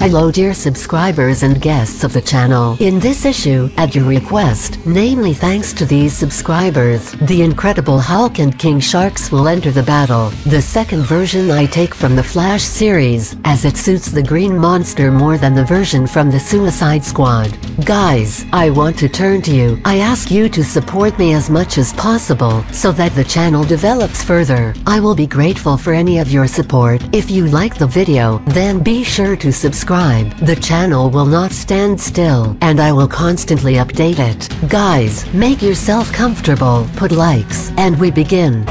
Hello dear subscribers and guests of the channel. In this issue, at your request, namely thanks to these subscribers, the Incredible Hulk and King Sharks will enter the battle. The second version I take from the Flash series, as it suits the Green Monster more than the version from the Suicide Squad. Guys, I want to turn to you. I ask you to support me as much as possible, so that the channel develops further. I will be grateful for any of your support. If you like the video, then be sure to subscribe subscribe, the channel will not stand still, and I will constantly update it. Guys, make yourself comfortable, put likes, and we begin.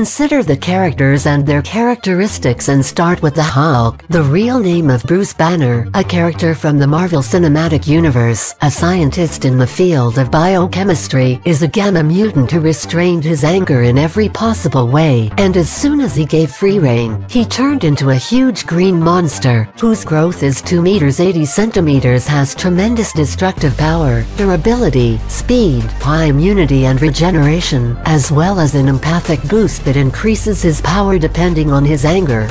Consider the characters and their characteristics and start with the Hulk, the real name of Bruce Banner, a character from the Marvel Cinematic Universe, a scientist in the field of biochemistry, is a gamma mutant who restrained his anger in every possible way, and as soon as he gave free rein, he turned into a huge green monster, whose growth is 2 meters 80 centimeters has tremendous destructive power, durability, speed, high immunity and regeneration, as well as an empathic boost that increases his power depending on his anger.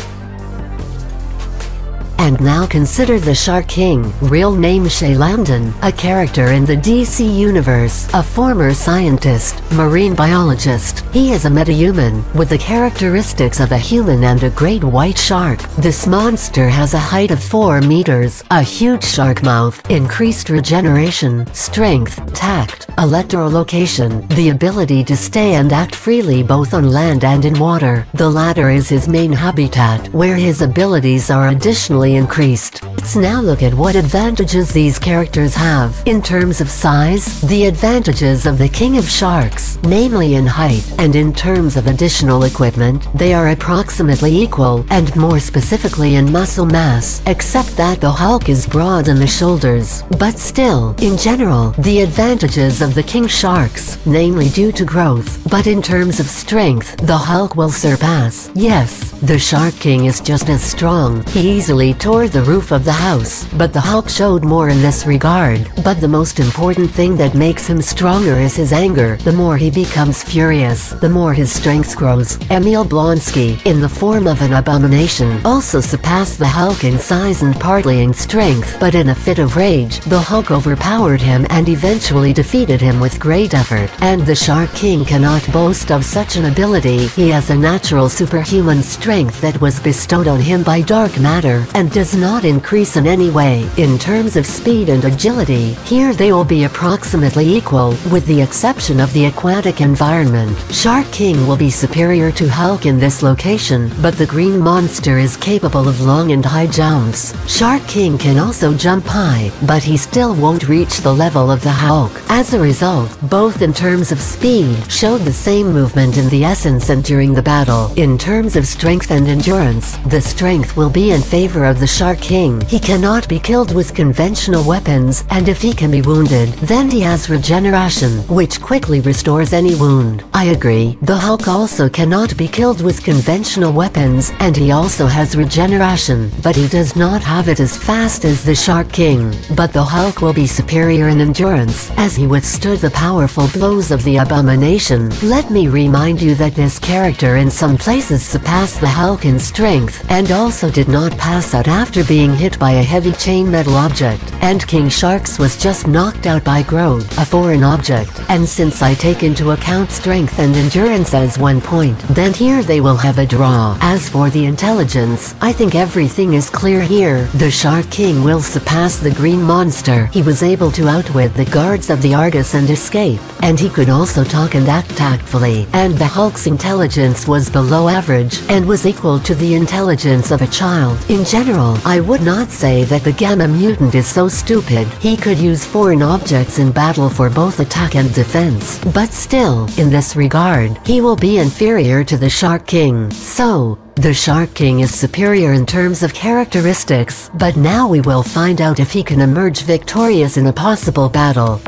And now consider the Shark King, real name Shay Lamden, a character in the DC Universe, a former scientist, marine biologist. He is a metahuman, with the characteristics of a human and a great white shark. This monster has a height of 4 meters, a huge shark mouth, increased regeneration, strength, tact, electrolocation, the ability to stay and act freely both on land and in water. The latter is his main habitat, where his abilities are additionally increased. Let's now look at what advantages these characters have. In terms of size, the advantages of the King of Sharks, namely in height, and in terms of additional equipment, they are approximately equal, and more specifically in muscle mass, except that the Hulk is broad in the shoulders. But still, in general, the advantages of the King Sharks, namely due to growth, but in terms of strength, the Hulk will surpass. Yes, the Shark King is just as strong. He easily tore the roof of the house, but the Hulk showed more in this regard. But the most important thing that makes him stronger is his anger. The more he becomes furious, the more his strength grows. Emil Blonsky, in the form of an abomination, also surpassed the Hulk in size and partly in strength, but in a fit of rage, the Hulk overpowered him and eventually defeated him with great effort. And the Shark King cannot boast of such an ability. He has a natural superhuman strength that was bestowed on him by dark matter, and does not increase in any way. In terms of speed and agility, here they will be approximately equal, with the exception of the aquatic environment. Shark King will be superior to Hulk in this location, but the green monster is capable of long and high jumps. Shark King can also jump high, but he still won't reach the level of the Hulk. As a result, both in terms of speed, showed the same movement in the essence and during the battle. In terms of strength and endurance, the strength will be in favor of the Shark King. He cannot be killed with conventional weapons, and if he can be wounded, then he has regeneration, which quickly restores any wound. I agree. The Hulk also cannot be killed with conventional weapons, and he also has regeneration, but he does not have it as fast as the Shark King. But the Hulk will be superior in endurance, as he withstood the powerful blows of the Abomination. Let me remind you that this character in some places surpassed the Hulk in strength, and also did not pass out after being hit by a heavy chain metal object, and King Sharks was just knocked out by Grodd, a foreign object, and since I take into account strength and endurance as one point, then here they will have a draw. As for the intelligence, I think everything is clear here. The Shark King will surpass the Green Monster. He was able to outwit the guards of the Argus and escape, and he could also talk and act tactfully, and the Hulk's intelligence was below average, and was equal to the intelligence of a child. In general, I would not say that the Gamma Mutant is so stupid. He could use foreign objects in battle for both attack and defense. But still, in this regard, he will be inferior to the Shark King. So, the Shark King is superior in terms of characteristics, but now we will find out if he can emerge victorious in a possible battle.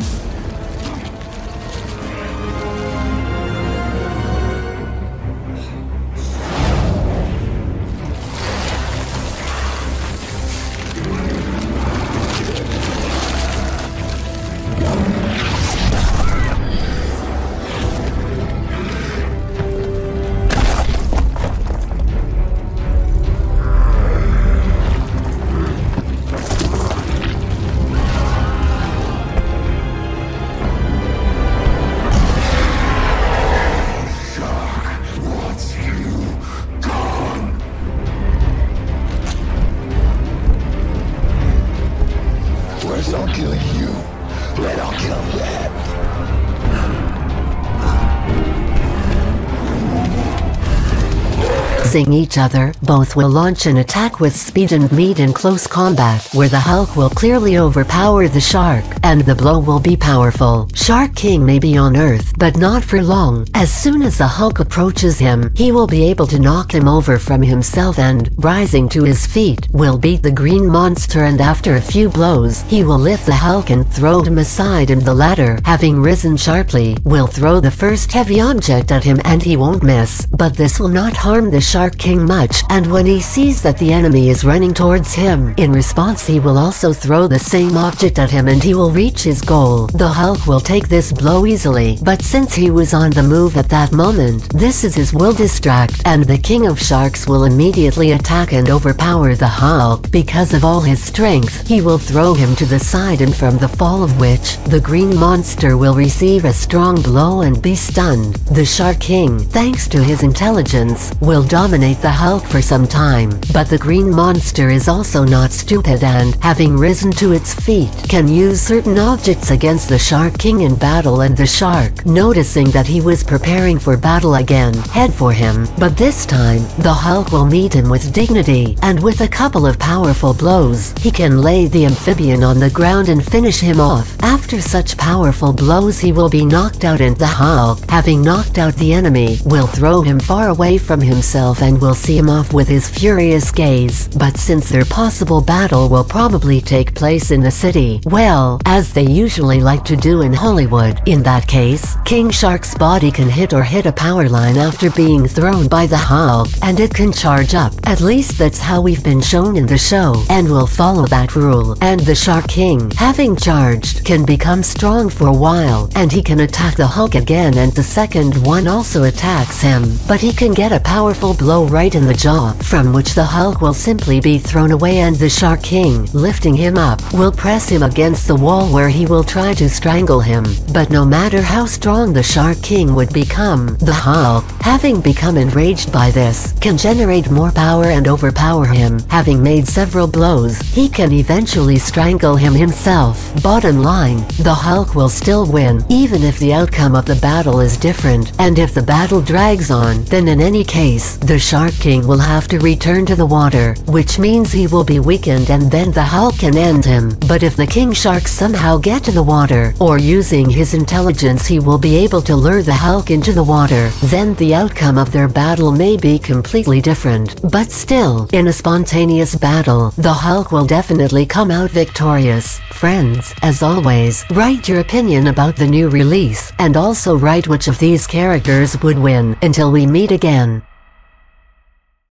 Each other, both will launch an attack with speed and meet in close combat, where the Hulk will clearly overpower the shark, and the blow will be powerful. Shark King may be on Earth, but not for long. As soon as the Hulk approaches him, he will be able to knock him over from himself and, rising to his feet, will beat the green monster and after a few blows, he will lift the Hulk and throw him aside and the latter, having risen sharply, will throw the first heavy object at him and he won't miss, but this will not harm the shark Shark King much, and when he sees that the enemy is running towards him, in response he will also throw the same object at him and he will reach his goal. The Hulk will take this blow easily, but since he was on the move at that moment, this is his will distract, and the King of Sharks will immediately attack and overpower the Hulk. Because of all his strength, he will throw him to the side and from the fall of which, the green monster will receive a strong blow and be stunned. The Shark King, thanks to his intelligence, will dominate dominate the Hulk for some time, but the green monster is also not stupid and, having risen to its feet, can use certain objects against the Shark King in battle and the shark, noticing that he was preparing for battle again, head for him, but this time, the Hulk will meet him with dignity, and with a couple of powerful blows, he can lay the amphibian on the ground and finish him off. After such powerful blows he will be knocked out and the Hulk, having knocked out the enemy, will throw him far away from himself and will see him off with his furious gaze, but since their possible battle will probably take place in the city, well, as they usually like to do in Hollywood, in that case, King Shark's body can hit or hit a power line after being thrown by the Hulk, and it can charge up. At least that's how we've been shown in the show, and we'll follow that rule. And the Shark King, having charged, can become strong for a while, and he can attack the Hulk again and the second one also attacks him, but he can get a powerful blow blow right in the jaw, from which the Hulk will simply be thrown away and the Shark King, lifting him up, will press him against the wall where he will try to strangle him. But no matter how strong the Shark King would become, the Hulk, having become enraged by this, can generate more power and overpower him. Having made several blows, he can eventually strangle him himself. Bottom line, the Hulk will still win, even if the outcome of the battle is different, and if the battle drags on, then in any case, the Shark King will have to return to the water, which means he will be weakened and then the Hulk can end him. But if the King Shark somehow get to the water, or using his intelligence he will be able to lure the Hulk into the water, then the outcome of their battle may be completely different. But still, in a spontaneous battle, the Hulk will definitely come out victorious. Friends, as always, write your opinion about the new release, and also write which of these characters would win. Until we meet again.